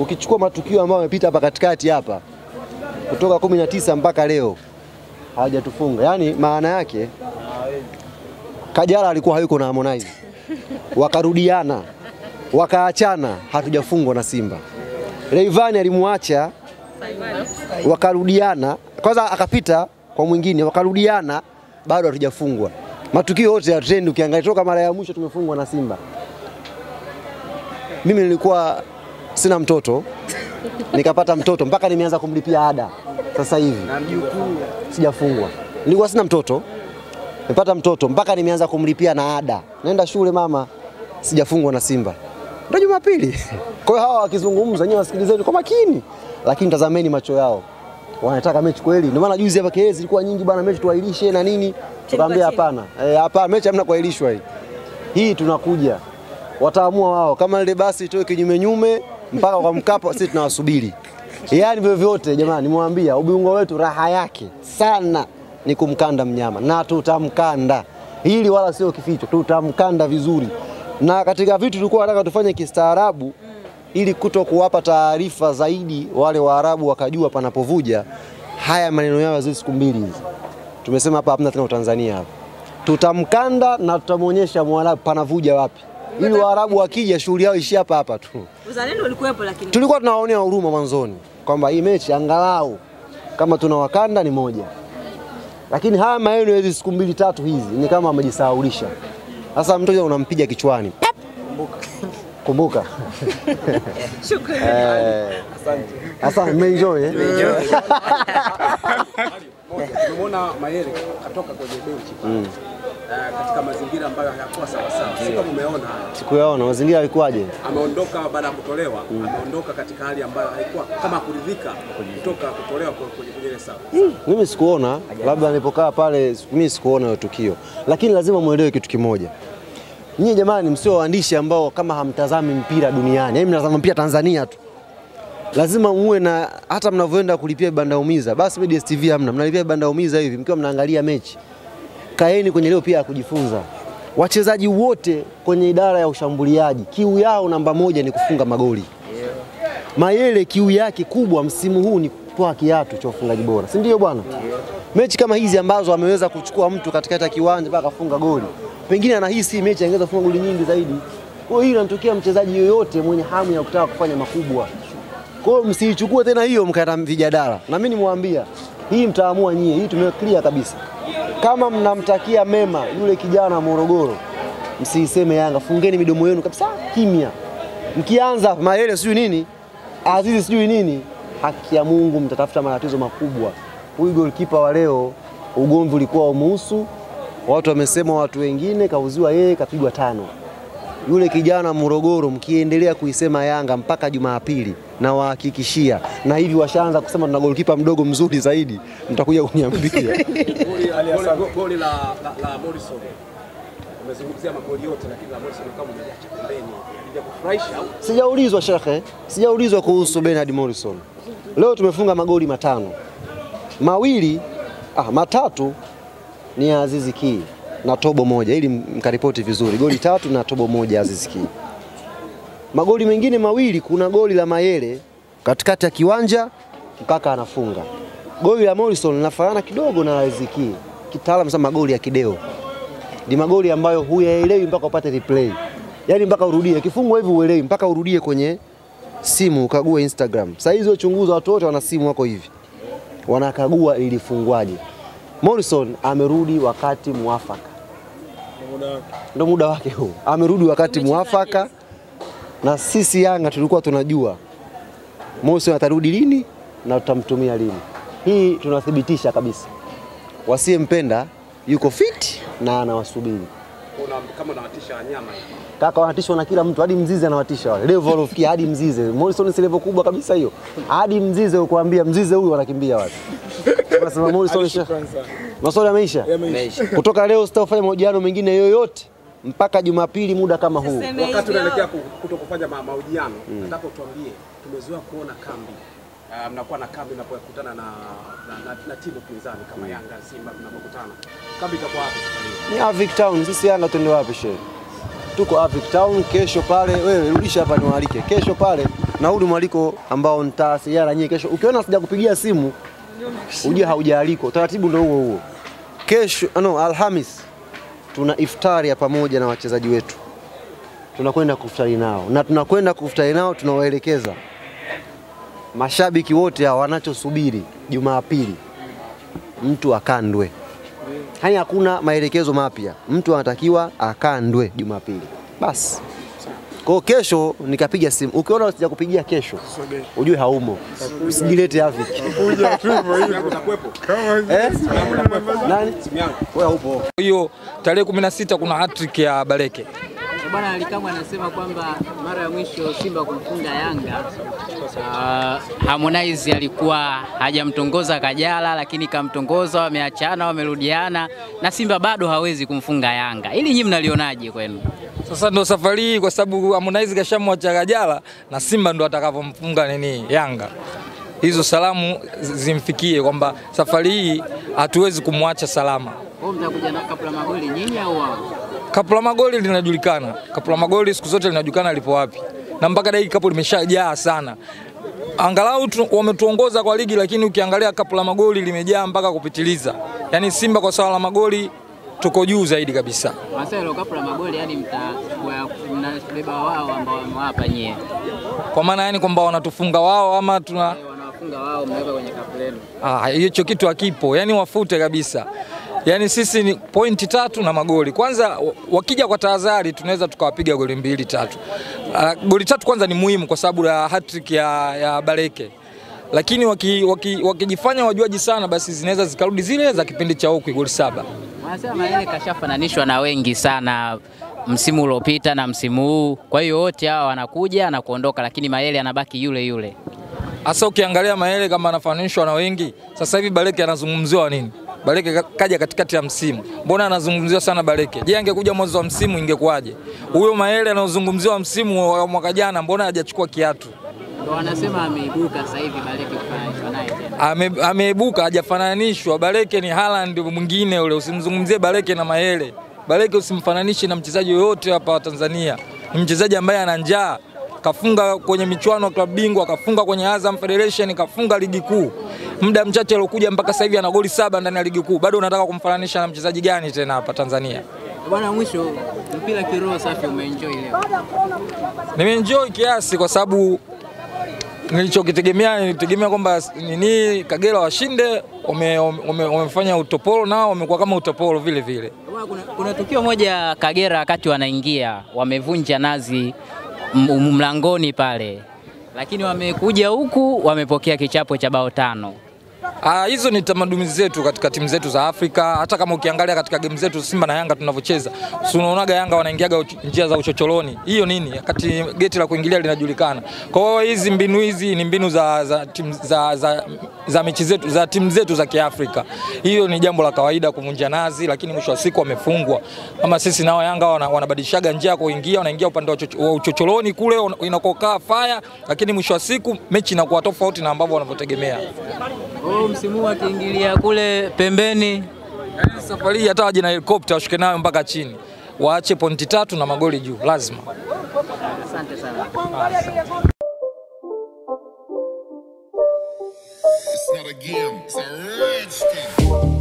ukichukua matukio ambayo yamepita hapa katikati hapa kutoka kumi na tisa mpaka leo hawajatufunga. Yaani maana yake Kajala alikuwa hayuko na Harmonize, wakarudiana wakaachana, hatujafungwa na Simba. Rayvanny alimwacha wakarudiana, kwanza akapita kwa mwingine, wakarudiana, bado hatujafungwa. Matukio yote ya trend ukiangalia, toka mara ya mwisho tumefungwa na Simba. Mimi nilikuwa sina mtoto, nikapata mtoto mpaka nimeanza kumlipia ada. Sasa hivi. Sijafungwa. Nilikuwa sina mtoto, nimepata mtoto mpaka nimeanza kumlipia na ada, naenda shule mama, sijafungwa na Simba. Ndio Jumapili. Kwa hiyo hawa wakizungumza, nyinyi wasikilizeni kwa makini, lakini tazameni macho yao, wanataka mechi kweli. Ndio maana juzi hapa kelele zilikuwa nyingi bana, mechi tuahirishe na nini, tukaambia hapana, hapana, eh, hapana, mechi hamna kuahirishwa hii. Hii tunakuja, wataamua wao, kama ile basi itoe kinyume nyume mpaka kwa Mkapa, sisi tunawasubiri. Yaani vyovyote jamani, nimwambia ubingwa wetu raha yake sana ni kumkanda mnyama na tutamkanda, hili wala sio kificho, tutamkanda vizuri. Na katika vitu tulikuwa nataka tufanye kistaarabu ili kuto kuwapa taarifa zaidi wale Waarabu wakajua panapovuja. Haya maneno yao yazi siku mbili hizi, tumesema hapa hamna tena Utanzania hapa, tutamkanda na tutamwonyesha Mwarabu panavuja wapi, ili Waarabu wakija shughuli yao ishia hapa hapa tu. Uzalendo ulikuwepo lakini Tulikuwa tunawaonea huruma mwanzoni kwamba hii mechi angalau kama tuna wakanda ni moja, lakini haya maneno hizi siku mbili tatu hizi ni kama amejisahaulisha. Sasa mtoto unampiga kichwani Pap! kumbuka. shukrani. Eh, Asante, mmeenjoy eh? tumemwona Mayele katoka kwenye benchi Eh, katika mazingira ambayo hayakuwa sawa sawa, si kama umeona. Sikuyaona mazingira yalikuwaje? ameondoka baada ya kutolewa, ameondoka katika hali ambayo haikuwa kama kuridhika kutoka kutolewa kwenye kwenye ile safu. Mimi sikuona, labda nilipokaa pale, mimi sikuona hiyo tukio, lakini lazima muelewe kitu kimoja. Nyie jamani, msio waandishi ambao kama hamtazami mpira duniani, yaani mnatazama mpira Tanzania tu. Lazima muwe na hata mnavyoenda kulipia banda umiza, basi DStv hamna, mnalipia banda umiza hivi mkiwa mnaangalia mechi. Kaeni kwenye leo pia ya kujifunza. Wachezaji wote kwenye idara ya ushambuliaji, kiu yao namba moja ni kufunga magoli. Mayele kiu yake kubwa msimu huu ni kutoa kiatu cha ufungaji bora, si ndio bwana? Mechi kama hizi ambazo ameweza kuchukua mtu katikati ya kiwanja mpaka akafunga goli, pengine anahisi mechi angeweza kufunga goli nyingi zaidi. Kwa hiyo hii inamtokea mchezaji yoyote mwenye hamu ya kutaka kufanya makubwa. Kwa hiyo msiichukue tena hiyo mkaenda vijadala, na mimi nimwambia hii mtaamua nyie, hii tumeclear kabisa. Kama mnamtakia mema yule kijana Morogoro, msiiseme Yanga, fungeni midomo yenu kabisa, kimya. Mkianza Mayele sijui nini, Azizi sijui nini, haki ya Mungu mtatafuta matatizo makubwa. Huyu goalkeeper wa leo, ugomvi ulikuwa umuhusu, watu wamesema watu wengine, kauziwa yeye, kapigwa tano. Yule kijana Morogoro, mkiendelea kuisema Yanga mpaka Jumapili, na wahakikishia, na hivi washaanza kusema tuna goalkeeper mdogo mzuri zaidi, mtakuja kuniambia. Goli, la, la, la Morrison umezungumzia magoli yote, lakini la Morrison kama pembeni, halijakufurahisha au? Sijaulizwa shekhe, sijaulizwa kuhusu Bernard Morrison. Leo tumefunga magoli matano, mawili ah, matatu ni ya Azizi Ki na tobo moja, ili mkaripoti vizuri, goli tatu na tobo moja ya Azizi Ki. Magoli mengine mawili, kuna goli la Mayele katikati ya kiwanja mpaka anafunga. Goli la Morrison linafanana kidogo na Riziki, kitaalamu sana magoli ya kideo. Ni magoli ambayo huyaelewi mpaka upate replay, yaani mpaka urudie. kifungo hivi uelewi mpaka urudie kwenye simu ukague Instagram. Sasa hizo chunguza, watu wote wana simu wako hivi, wanakagua ilifungwaje. Morrison amerudi wakati mwafaka, ndo muda wake huu, amerudi wakati mwafaka, na sisi Yanga tulikuwa tunajua. Morrison atarudi lini na tutamtumia lini. Hii tunathibitisha kabisa, wasiyempenda yuko fit na anawasubiri. Kama unawatisha wanyama. Kaka wanatishwa na kila mtu, hadi mzizi anawatisha wale. Level walofikia hadi mzizi, Morrison si level kubwa kabisa hiyo. Hadi mzizi ukwambia mzizi huyu wanakimbia watu. Unasema Morrison sha. Maswali yameisha. Kutoka leo sitafanya mahojiano mengine yoyote mpaka Jumapili muda kama huu. Wakati unaelekea ku- kuto kufanya ma- mahojiano, nataka utuambie, tumezoea kuona kambi Ah, mnakuwa na kambi mnapokutana na, na, na, na timu pinzani kama Yanga, Simba mnapokutana, kambi itakuwa wapi hii? Ni Avic Town, sisi Yanga tuende wapi shehe? Tuko Avic Town kesho pale, wewe rudisha hapa niwaalike. Kesho pale na ni mwaliko ambao nitawasiliana nyie kesho. Ukiona sija kupigia simu ujue haujaalikwa, utaratibu ndio huo huo. Kesho no, Alhamis tuna iftari ya pamoja na wachezaji wetu, tunakwenda kuftari nao na tunakwenda kuftari nao, tunawaelekeza mashabiki wote hawa wanachosubiri Jumapili, mtu akandwe. Hani hakuna maelekezo mapya, mtu anatakiwa akandwe Jumapili basi. Kwa kesho nikapiga simu, ukiona sijakupigia kesho ujue haumo, usijilete afiki eh? Nani? Wewe haupo. hiyo tarehe 16 kuna hattrick ya Baleke. Bwana Alikamwe anasema kwamba mara ya mwisho Simba kumfunga Yanga uh, Harmonize alikuwa hajamtongoza Kajala, lakini kamtongoza, wameachana, wamerudiana na Simba bado hawezi kumfunga Yanga. ili nyinyi mnalionaje kwenu? Sasa ndo safari hii, kwa sababu Harmonize kashamwacha Kajala na Simba ndo atakavyomfunga nini Yanga. Hizo salamu zimfikie kwamba safari hii hatuwezi kumwacha salama. Wao mtakuja na kapula magoli nyinyi au wao? Kapu la magoli linajulikana, kapu la magoli siku zote linajulikana lipo wapi, na mpaka dakika kapu limeshajaa sana. Angalau tu, wametuongoza kwa ligi, lakini ukiangalia kapu la magoli limejaa mpaka kupitiliza. Yaani Simba kwa swala la magoli tuko juu zaidi kabisa. Marcelo, kapu kapula magoli yani mta mnabeba wao ambao wamewapa nyie. Kwa maana yani kwamba wanatufunga wao ama tuna Wanawafunga wao mnaweka kwenye kapu lenu. Ah, hicho kitu hakipo, yani wafute kabisa. Yaani sisi ni pointi tatu na magoli. Kwanza wakija kwa tahadhari tunaweza tukawapiga goli mbili tatu. Uh, goli tatu kwanza ni muhimu kwa sababu ya hattrick ya, ya Baleke, lakini wakijifanya waki, wakijifanya wajuaji sana, basi zinaweza zikarudi zile za kipindi cha Okwi goli saba. Wanasema yeye kashafananishwa na wengi sana msimu uliopita na msimu huu. Kwa hiyo wote hawa wanakuja na kuondoka, lakini Mayele anabaki yule yule. Hasa ukiangalia Mayele kama anafananishwa na wengi, sasa hivi Baleke anazungumziwa nini? Baleke kaja katikati ya msimu, mbona anazungumziwa sana Baleke? Je, angekuja mwanzo wa msimu ingekuwaje? Huyo Maele anaozungumziwa msimu wa mwaka jana, mbona hajachukua kiatu? Ndio wanasema ameibuka sasa hivi Baleke kufananishwa naye ameibuka hajafananishwa. Baleke ni Haaland mwingine ule, usimzungumzie Baleke na Maele. Baleke usimfananishe na mchezaji yoyote hapa Tanzania. Ni mchezaji ambaye ana njaa, kafunga kwenye michuano ya klabu bingwa, kafunga kwenye Azam Federation, kafunga ligi kuu. Muda mchache aliokuja mpaka sasa hivi ana goli saba ndani ya ligi kuu. Bado unataka kumfananisha na mchezaji gani tena hapa Tanzania? Bwana, mwisho mpira kiroho safi, umeenjoy leo? Nimeenjoy kiasi kwa sababu nilichokitegemea nilitegemea kwamba nini Kagera washinde, wame- wame- wamefanya utopolo nao wamekuwa kama utopolo vile vile. Kuna, kuna tukio moja Kagera, wakati wanaingia wamevunja nazi mlangoni pale, lakini wamekuja huku wamepokea kichapo cha bao tano. Ah, hizo ni tamaduni zetu katika timu zetu za Afrika. Hata kama ukiangalia katika game zetu Simba na Yanga tunavyocheza, si unaonaga Yanga wanaingiaga njia za uchocholoni Hiyo nini? Wakati geti la kuingilia linajulikana. Kwa hiyo hizi mbinu hizi ni mbinu za za, timu, za, za, za mechi zetu za timu zetu za Kiafrika. Hiyo ni jambo la kawaida kuvunja nazi, lakini mwisho wa siku wamefungwa. Kama sisi nao Yanga wana- wanabadilishaga njia kuingia, wanaingia upande wa uchocholoni kule inakokaa faya, lakini mwisho wa siku mechi inakuwa tofauti na ambavyo wanavyotegemea. Msimu huu akiingilia kule pembeni Yaani safari hata waje na helikopta washuke nayo mpaka chini, waache pointi tatu na magoli juu, lazima. Asante sana. It's not a game, it's a rich.